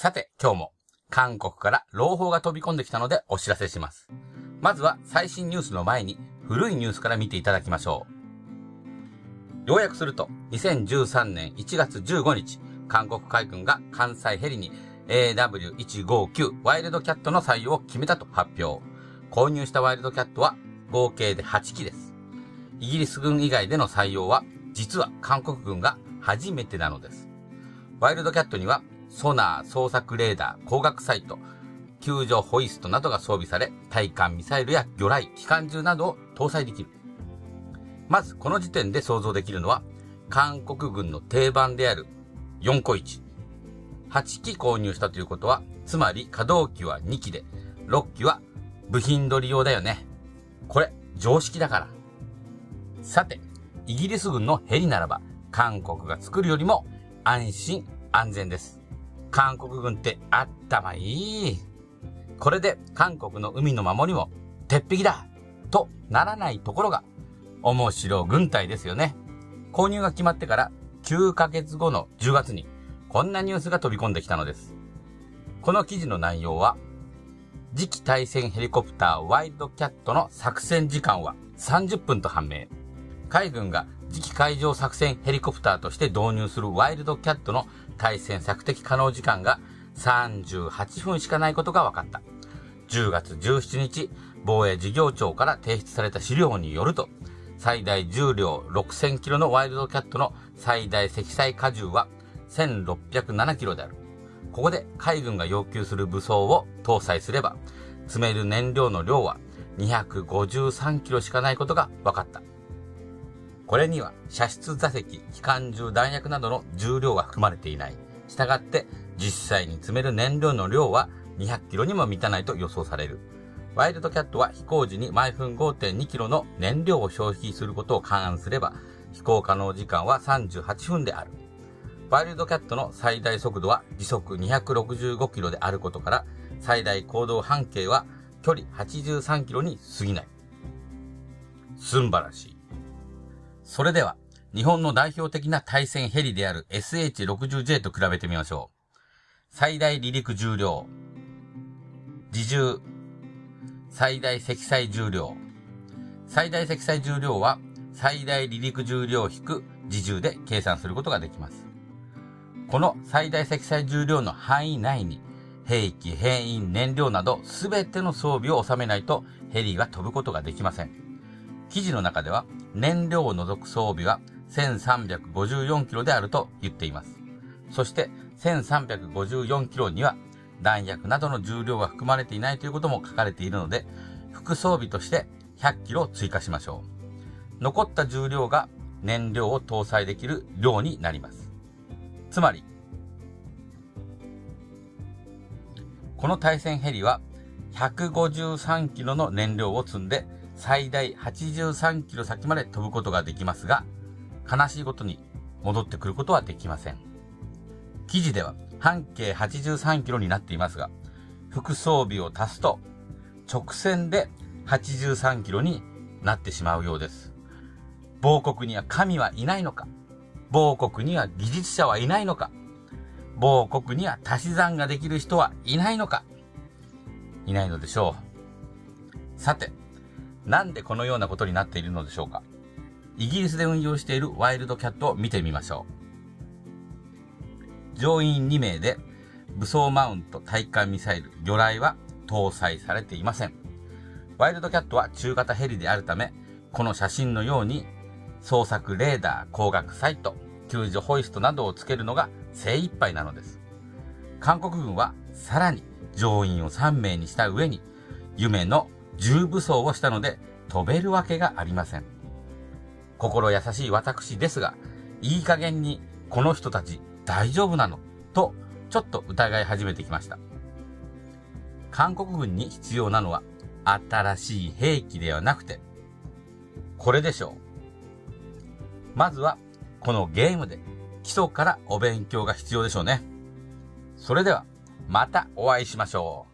さて、今日も韓国から朗報が飛び込んできたのでお知らせします。まずは最新ニュースの前に古いニュースから見ていただきましょう。要約すると、2013年1月15日、韓国海軍が関西ヘリに AW159 ワイルドキャットの採用を決めたと発表。購入したワイルドキャットは合計で8機です。イギリス軍以外での採用は、実は韓国軍が初めてなのです。ワイルドキャットには、ソナー、捜索レーダー、光学サイト、救助ホイストなどが装備され、対艦ミサイルや魚雷、機関銃などを搭載できる。まず、この時点で想像できるのは、韓国軍の定番である4個1。8機購入したということは、つまり稼働機は2機で、6機は部品取り用だよね。これ、常識だから。さて、イギリス軍のヘリならば、韓国が作るよりも安心安全です。韓国軍って頭いい。これで韓国の海の守りも鉄壁だとならないところが面白軍隊ですよね。購入が決まってから9ヶ月後の10月にこんなニュースが飛び込んできたのです。この記事の内容は次期対戦ヘリコプターワイドキャットの作戦時間は30分と判明。海軍が次期海上作戦ヘリコプターとして導入するワイルドキャットの対戦索敵可能時間が38分しかないことが分かった。10月17日、防衛事業庁から提出された資料によると、最大重量6000キロのワイルドキャットの最大積載荷重は1607キロである。ここで海軍が要求する武装を搭載すれば、積める燃料の量は253キロしかないことが分かった。これには射出座席、機関銃弾薬などの重量は含まれていない。したがって実際に積める燃料の量は200キロにも満たないと予想される。ワイルドキャットは飛行時に毎分5.2キロの燃料を消費することを勘案すれば、飛行可能時間は38分である。ワイルドキャットの最大速度は時速265キロであることから、最大行動半径は距離83キロに過ぎない。すんばらしい。それでは、日本の代表的な対戦ヘリである SH-60J と比べてみましょう。最大離陸重量、自重、最大積載重量。最大積載重量は最大離陸重量引く自重で計算することができます。この最大積載重量の範囲内に兵器、兵員、燃料など全ての装備を収めないとヘリは飛ぶことができません。記事の中では燃料を除く装備は1354キロであると言っています。そして1354キロには弾薬などの重量が含まれていないということも書かれているので、副装備として100キロ追加しましょう。残った重量が燃料を搭載できる量になります。つまり、この対戦ヘリは153キロの燃料を積んで最大83キロ先まで飛ぶことができますが、悲しいことに戻ってくることはできません。記事では半径83キロになっていますが、副装備を足すと直線で83キロになってしまうようです。某国には神はいないのか某国には技術者はいないのか某国には足し算ができる人はいないのかいないのでしょう。さて、なんでこのようなことになっているのでしょうか？イギリスで運用しているワイルドキャットを見てみましょう。乗員2名で武装マウント対艦ミサイル魚雷は搭載されていません。ワイルドキャットは中型ヘリであるため、この写真のように捜索レーダー、光学サイト、救助ホイストなどをつけるのが精一杯なのです。韓国軍はさらに乗員を3名にした上に、夢の重武装をしたので飛べるわけがありません。心優しい私ですが、いい加減にこの人たち大丈夫なの？とちょっと疑い始めてきました。韓国軍に必要なのは新しい兵器ではなくて、これでしょう。まずはこのゲームで基礎からお勉強が必要でしょうね。それではまたお会いしましょう。